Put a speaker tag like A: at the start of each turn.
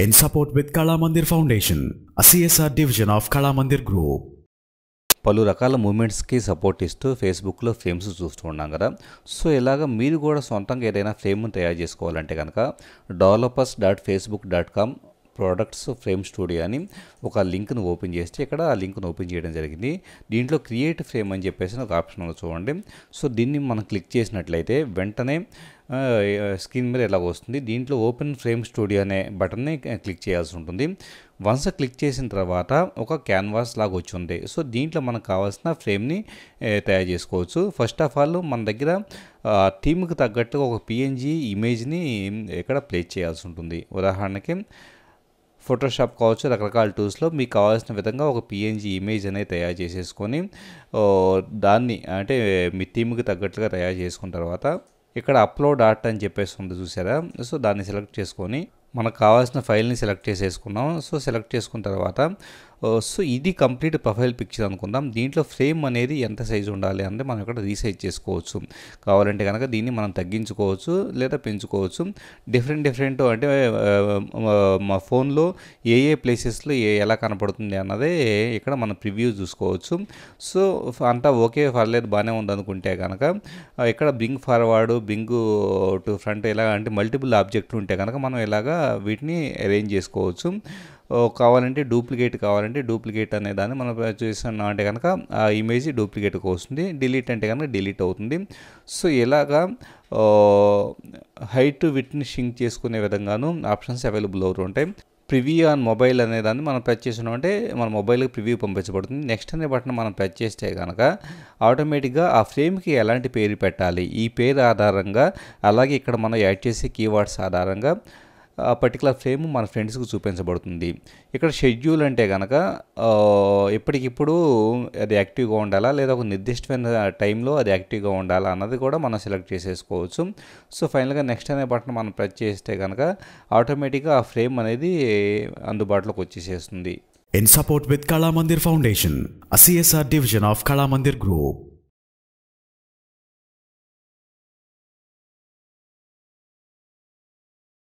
A: in support with Kala Mandir Foundation, a CSR division of Kala Mandir Group.
B: పలు రకాల మూమెంట్స్కి support ఇస్తూ ఫేస్బుక్లో frames చూస్తూ ఉన్నాం కదా సో ఇలాగ మీరు కూడా సొంతంగా ఏదైనా ఫ్రేమ్ తయారు చేసుకోవాలంటే కనుక developers dot Facebook dot com products frame studio అని ఒక లింక్ను ఓపెన్ చేస్తే ఇక్కడ ఆ లింక్ను ఓపెన్ చేయడం జరిగింది. దీంట్లో క్రియేట్ ఫ్రేమ్ అని చెప్పేసి ఒక ఆప్షన్ ఉంది చూడండి. సో దీన్ని మనం క్లిక్ చేసినట్లయితే వెంటనే స్క్రీన్ మీద ఎలా వస్తుంది? దీంట్లో ఓపెన్ ఫ్రేమ్ స్టూడియో అనే బటన్ని క్లిక్ చేయాల్సి ఉంటుంది. వన్స్ క్లిక్ చేసిన తర్వాత ఒక క్యాన్వాస్ లాగా వచ్చింది. సో దీంట్లో మనకు కావాల్సిన ఫ్రేమ్ని తయారు చేసుకోవచ్చు. ఫస్ట్ ఆఫ్ ఆల్ మన దగ్గర థీమ్కి తగ్గట్టుగా ఒక పిఎన్జీ ఇమేజ్ని ఇక్కడ ప్లేస్ చేయాల్సి ఉంటుంది? ఉదాహరణకి ఫోటోషాప్ కావచ్చు రకరకాల టూల్స్లో మీకు కావాల్సిన విధంగా ఒక పిఎన్జీ ఇమేజ్ అనేది తయారు చేసేసుకొని దాన్ని అంటే మీ థీమ్కి తగ్గట్టుగా తయారు చేసుకున్న తర్వాత ఇక్కడ అప్లోడ్ ఆర్ట్ అని చెప్పేసి ఉంది చూసారా? సో దాన్ని సెలెక్ట్ చేసుకొని మనకు కావాల్సిన ఫైల్ని సెలెక్ట్ చేసేసుకున్నాం. సో సెలెక్ట్ చేసుకున్న తర్వాత సో ఇది కంప్లీట్ ప్రొఫైల్ పిక్చర్ అనుకుందాం. దీంట్లో ఫ్రేమ్ అనేది ఎంత సైజు ఉండాలి అంటే మనం ఇక్కడ రీసైజ్ చేసుకోవచ్చు. కావాలంటే కనుక దీన్ని మనం తగ్గించుకోవచ్చు లేదా పెంచుకోవచ్చు. డిఫరెంట్ డిఫరెంట్ అంటే మా ఫోన్లో ఏ ఏ ప్లేసెస్లో ఏ ఎలా కనపడుతుంది అన్నదే ఇక్కడ మనం ప్రివ్యూ చూసుకోవచ్చు. సో అంతా ఓకే పర్లేదు బాగానే ఉంది అనుకుంటే కనుక ఇక్కడ bring forward bring to front ఎలా అంటే మల్టిపుల్ ఆబ్జెక్ట్లు ఉంటే కనుక మనం ఇలాగా వీటిని అరేంజ్ చేసుకోవచ్చు. కావాలంటే డూప్లికేట్ కావాలంటే డూప్లికేట్ అనే దాన్ని మనం చేస్తున్నాం అంటే కనుక ఆ ఇమేజ్ డూప్లికేట్కి వస్తుంది డిలీట్ అంటే కనుక డిలీట్ అవుతుంది. సో ఇలాగా హైట్ విట్ని షింక్ చేసుకునే విధంగాను ఆప్షన్స్ అవైలబుల్ అవుతూ ఉంటాయి. ప్రివ్యూ ఆన్ మొబైల్ అనే దాన్ని మనం ప్రెస్ చేసినామంటే మన మొబైల్కి ప్రివ్యూ పంపించబడుతుంది. నెక్స్ట్ అనే బటన్ మనం ప్రెస్ చేస్తే కనుక ఆటోమేటిక్గా ఆ ఫ్రేమ్కి ఎలాంటి పేరు పెట్టాలి? ఈ పేరు ఆధారంగా అలాగే ఇక్కడ మనం యాడ్ చేసే కీవర్డ్స్ ఆధారంగా పర్టికులర్ ఫ్రేమ్ మన ఫ్రెండ్స్కి చూపించబడుతుంది. ఇక్కడ షెడ్యూల్ అంటే కనుక ఎప్పటికిప్పుడు అది యాక్టివ్గా ఉండాలా లేదా ఒక నిర్దిష్టమైన టైంలో అది యాక్టివ్గా ఉండాలా అన్నది కూడా మనం సెలెక్ట్ చేసేసుకోవచ్చు. సో ఫైనల్గా నెక్స్ట్ అనే బటన్ మనం ప్రెస్ చేస్తే కనుక ఆటోమేటిక్గా ఆ ఫ్రేమ్ అనేది అందుబాటులోకి వచ్చేసేస్తుంది.
A: In support with Kalamandir foundation a CSR division of Kalamandir group